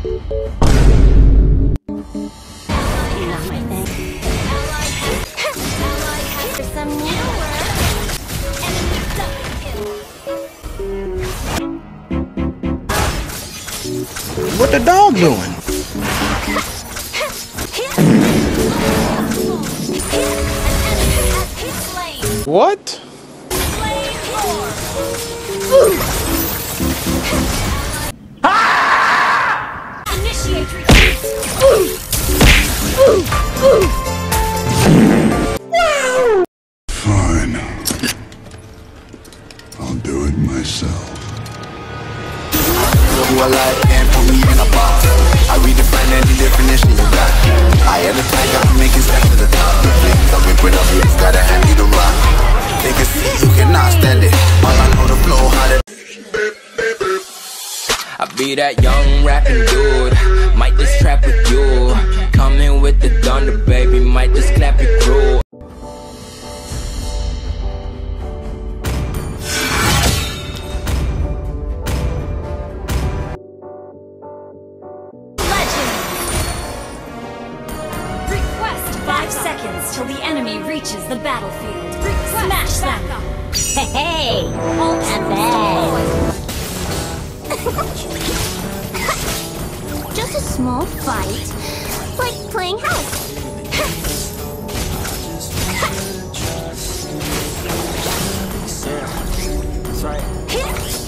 What the dog doing? What? Be that young rapping dude. Might just trap with you. Coming with the thunder, baby. Might just clap your crew. Legend. Request five seconds till the enemy reaches the battlefield. Smash them. Hey, not bad. Just a small fight, like playing house.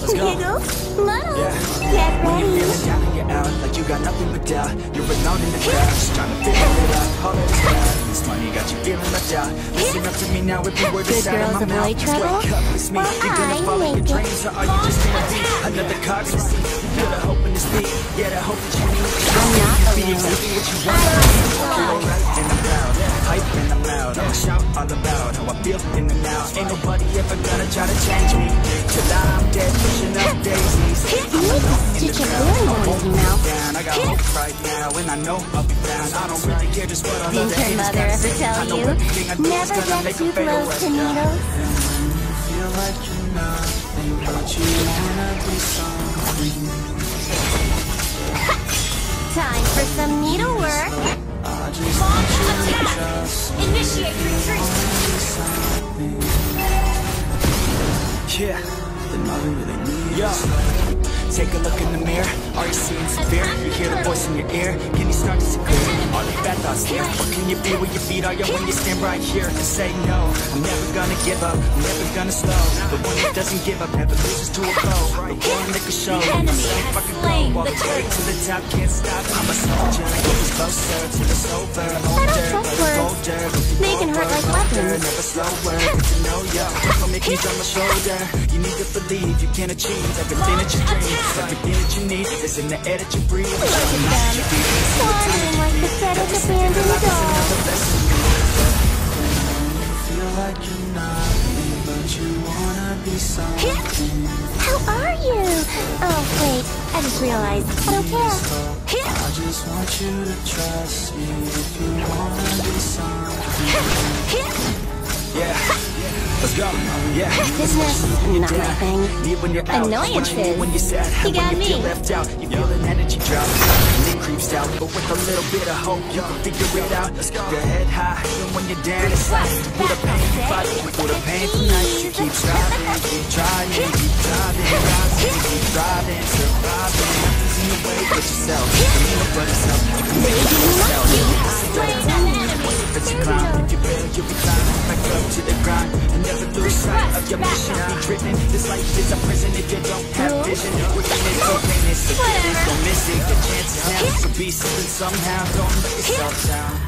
Let's go. Little, Yeah. get When you ready. feeling down and you're out, like you got nothing but doubt. You're alone in the crowd, just trying to figure it out. All that is and this money got you feeling left out. Listen up to me now, word Good is out of girls my mouth. Just wake up, it's me. Well, You're gonna follow your it. dreams, or are you just gonna be another cog in the? You feel the hope in the speed, yeah, the hope that you need. I'm not Be exactly what you I want. like Feel fly. right and I'm proud, hype and I'm loud. I'ma shout all about how I feel in the now. Ain't nobody ever gonna try to change me till I'm dead, pushing up daisies. You need to stitch a. I got hope right now, and I know I'll be. I don't really care just what other your mother ever tell you? Never get too close to needles. Feel you. Time for some needlework. Launch attack. Initiate retreat. Yeah, then all we really need Yo. Take a look in the mirror. Are you seeing some fear? You hear the voice in your ear. Can you start to see clear? Are the bad thoughts there? What can you be where your feet are? Yeah, when you stand right here and say no. I'm never gonna give up. I'm never gonna slow. The one that doesn't give up never loses to a foe. The one that can show. The enemy myself has I can slain go all the the way to the top. Can't stop. I'm a soldier. Always closer to the sober. Older, trust but words. bolder. They can hurt like weapons. Never slower. Get to know ya. Don't make me drop my shoulder. You need to believe you can achieve everything that you dream. Everything that you need is in the air that you breathe. Look at them, wandering like pathetic abandoned dolls. Feel like you're nothing, but you wanna be something. How are you? Oh, wait, I just realized. I don't care. I just want you to trust me if you wanna be something. Yeah, let's go. Yeah. Business, not my thing. Annoyances. When you're sad. You got when you me. left out. You feel an energy drop. And it creeps out. But with a little bit of hope, you can figure it out. Let's go. Your head high. Even when you're down, it's like you feel the pain. You fight feel the pain tonight. You keep striving. Keep trying. Keep driving. Rising. Keep thriving. Surviving. Nothing's in the way but yourself. You know but yourself. You can make it yourself. If you fail, you'll be back up to the and never lose sight of your mission. Be driven. This life is a prison if you don't have vision. We're in it so don't miss it. Now be something somehow. Don't let yourself down.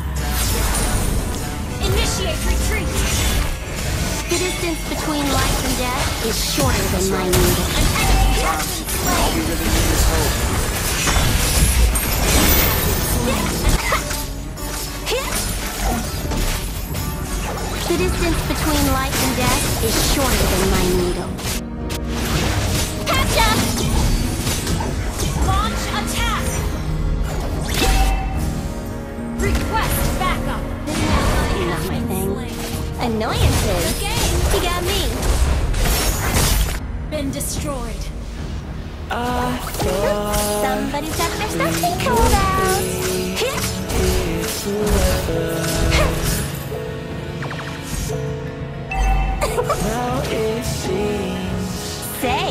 Initiate retreat. The distance between life and death is shorter than my needle. All we really need is hope. The distance between life and death is shorter than my needle. Catch up! Launch attack! Request backup! Not my thing. Annoyances? You got me. Been destroyed. Uh, Somebody's got their something cool out.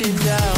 you down.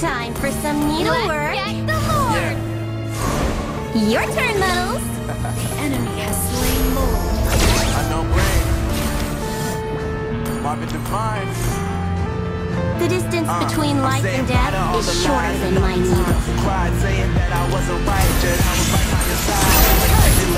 Time for some needlework. Let's work. Your turn, Muddles the enemy has slain Lord. I know brain. Marvin Divine. The distance uh, between life and death is shorter than my needle. Cried saying that I wasn't right, I was right your side.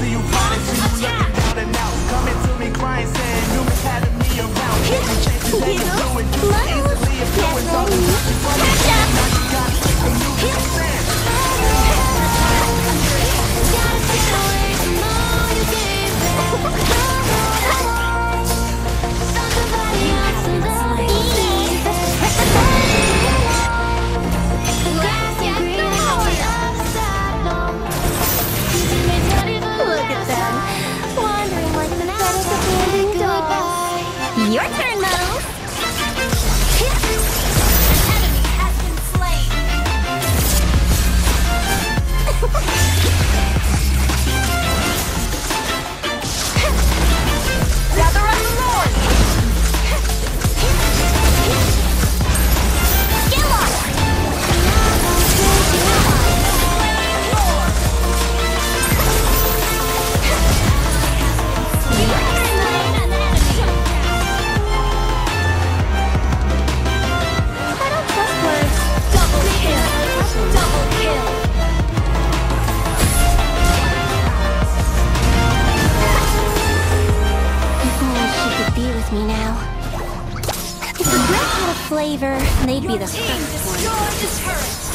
see you They'd Your be the first one.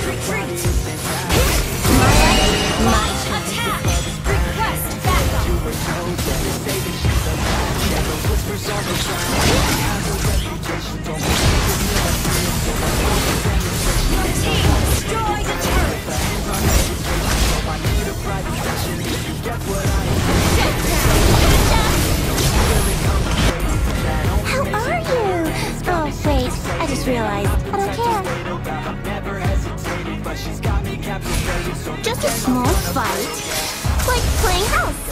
retreat. fight like playing house.